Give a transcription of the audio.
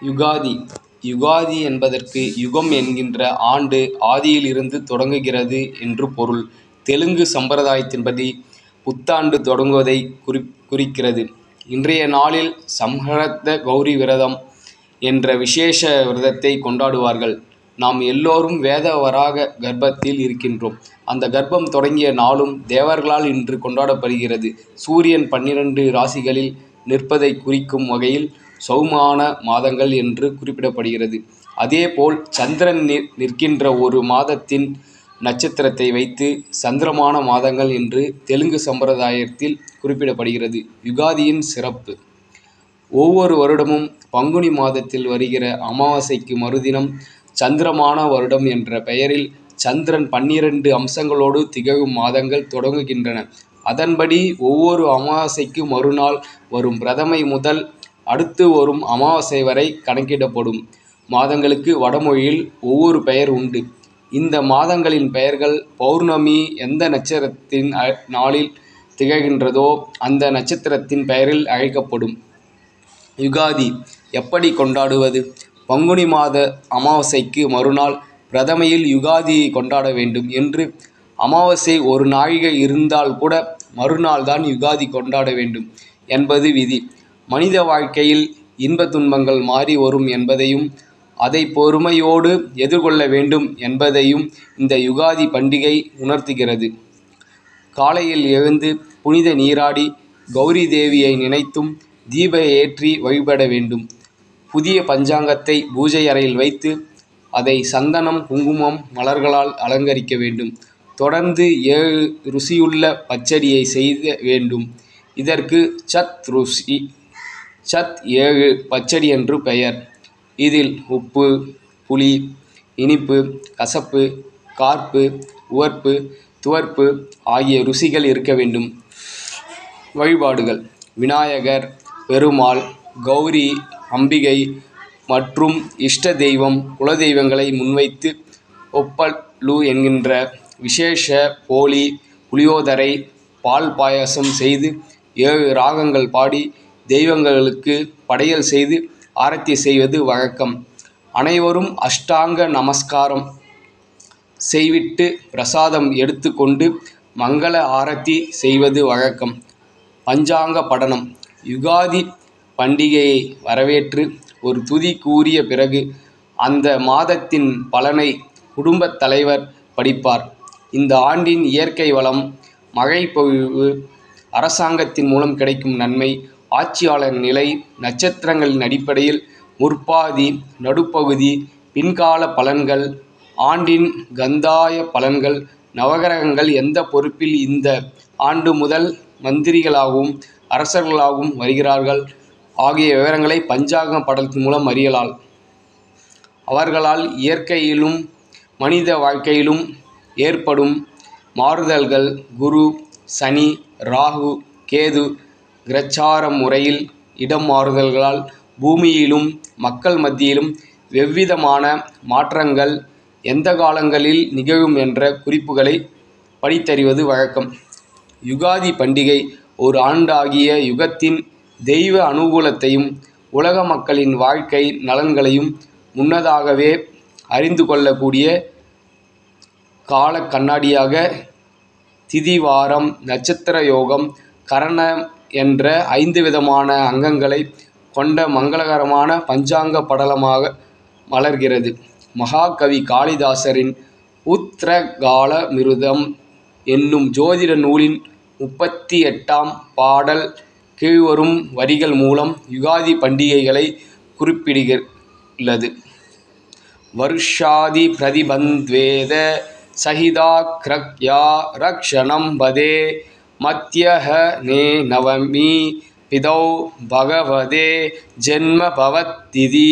யுகாதி யுகாதி என்பதற்கு யுகம் என்கின்ற ஆண்டு ஆதியிலிருந்து தொடங்குகிறது என்று பொருள். தெலுங்கு சம்பிரதாயத்தின்படி புத்தாண்டு தொடங்குவதை குறி குறிக்கிறது. இன்றைய நாளில் சம்ஹரத்த கௌரி விரதம் என்ற விசேஷ விரதத்தைக் கொண்டாடுவார்கள். நாம் எல்லோரும் வேத வராக கர்ப்பத்தில் இருக்கின்றோம். அந்த கர்ப்பம் தொடங்கிய நாளும் தேவர்களால் இன்று கொண்டாடப்படுகிறது. சூரியன் பன்னிரண்டு ராசிகளில் நிற்பதை குறிக்கும் வகையில் சௌமான மாதங்கள் என்று குறிப்பிடப்படுகிறது. அதேபோல் சந்திரன் நிற் நிற்கின்ற ஒரு மாதத்தின் நட்சத்திரத்தை வைத்து சந்திரமான மாதங்கள் என்று தெலுங்கு சம்பிரதாயத்தில் குறிப்பிடப்படுகிறது. யுகாதியின் சிறப்பு ஒவ்வொரு வருடமும் பங்குனி மாதத்தில் வருகிற அமாவாசைக்கு மறுதினம் சந்திரமான வருடம் என்ற பெயரில் சந்திரன் பன்னிரண்டு அம்சங்களோடு திகழும் மாதங்கள் தொடங்குகின்றன. அதன்படி ஒவ்வொரு அமாவாசைக்கு மறுநாள் வரும் பிரதமை முதல் அடுத்து வரும் அமாவாசை வரை கணக்கிடப்படும் மாதங்களுக்கு வடமொழியில் ஒவ்வொரு பெயர் உண்டு. இந்த மாதங்களின் பெயர்கள் பௌர்ணமி எந்த நட்சத்திரத்தின் நாளில் திகழ்கின்றதோ அந்த நட்சத்திரத்தின் பெயரில் அழைக்கப்படும். யுகாதி எப்படி கொண்டாடுவது பங்குனி மாத அமாவாசைக்கு மறுநாள் பிரதமையில் யுகாதி கொண்டாட வேண்டும் என்று அமாவாசை ஒரு நாழிகை இருந்தால் கூட மறுநாள் தான் யுகாதி கொண்டாட வேண்டும் என்பது விதி. மனித வாழ்க்கையில் இன்பத் துன்பங்கள் மாறி வரும் என்பதையும் அதை பொறுமையோடு எதிர்கொள்ள வேண்டும் என்பதையும் இந்த யுகாதி பண்டிகை உணர்த்துகிறது. காலையில் எழுந்து புனித நீராடி கௌரி தேவியை நினைத்தும் தீபம் ஏற்றி வழிபட வேண்டும். புதிய பஞ்சாங்கத்தை பூஜை அறையில் வைத்து அதை சந்தனம் குங்குமம் மலர்களால் அலங்கரிக்க வேண்டும். தொடர்ந்து ஏழு ருசியுள்ள பச்சடியை செய்த வேண்டும். இதற்கு சத் ருசி சத் ஏழு பச்சடி என்று பெயர். இதில் உப்பு புளி இனிப்பு கசப்பு கார்ப்பு உவர்ப்பு துவர்ப்பு ஆகிய ருசிகள் இருக்க வேண்டும். வழிபாடுகள் விநாயகர் பெருமாள் கௌரி அம்பிகை மற்றும் இஷ்ட தெய்வம் குலதெய்வங்களை முன்வைத்து ஒப்பலு என்கின்ற விசேஷ போலி புளியோதரை பால் பாயாசம் செய்து ஏழு ராகங்கள் பாடி தெய்வங்களுக்கு படையல் செய்து ஆரத்தி செய்வது வழக்கம். அனைவரும் அஷ்டாங்க நமஸ்காரம் செய்விட்டு பிரசாதம் எடுத்துக்கொண்டு மங்கள ஆரத்தி செய்வது வழக்கம். பஞ்சாங்க படனம் யுகாதி பண்டிகையை வரவேற்று ஒரு துதி கூறிய பிறகு அந்த மாதத்தின் பலனை குடும்பத் தலைவர் படிப்பார். இந்த ஆண்டின் இயற்கை வளம் மழைப்பொழிவு அரசாங்கத்தின் மூலம் கிடைக்கும் நன்மை ஆட்சியாளர் நிலை நட்சத்திரங்களின் அடிப்படையில் முற்பாதி நடுப்பகுதி பின்கால பலன்கள் ஆண்டின் கந்தாய பலன்கள் நவகிரகங்கள் எந்த பொறுப்பில் இந்த ஆண்டு முதல் மந்திரிகளாகவும் அரசர்களாகவும் வருகிறார்கள் ஆகிய விவரங்களை பஞ்சாங்க படத்தின் மூலம் அறியலாம். அவர்களால் இயற்கையிலும் மனித வாழ்க்கையிலும் ஏற்படும் மாறுதல்கள் குரு சனி ராகு கேது கிரச்சார முறையில் இடம் மாறுதல்களால் பூமியிலும் மக்கள் மத்தியிலும் எவ்விதமான மாற்றங்கள் எந்த காலங்களில் நிகழும் என்ற குறிப்புகளை படித்தறிவது வழக்கம். யுகாதி பண்டிகை ஒரு ஆண்டாகிய யுகத்தின் தெய்வ அனுகூலத்தையும் உலக மக்களின் வாழ்க்கை நலன்களையும் முன்னதாகவே அறிந்து கொள்ளக்கூடிய கால கண்ணாடியாக திதிவாரம் நட்சத்திர யோகம் கரணம் என்ற ஐந்து விதமான அங்கங்களைக் கொண்ட மங்களகரமான பஞ்சாங்க படலமாக மலர்கிறது. மகாகவி காளிதாசரின் உத்தரகாலாமிருதம் என்னும் ஜோதிட நூலின் முப்பத்தி எட்டாம் பாடல் கீழ்வரும் வரிகள் மூலம் யுகாதி பண்டிகைகளை குறிப்பிடுகிறது வருஷாதி பிரதிபந்த்வேத சஹிதா கிரக்யா ரக்ஷணம் பதே மத்யஹனே நவமி திதௌ பகவதே ஜன்ம பவத்யிதி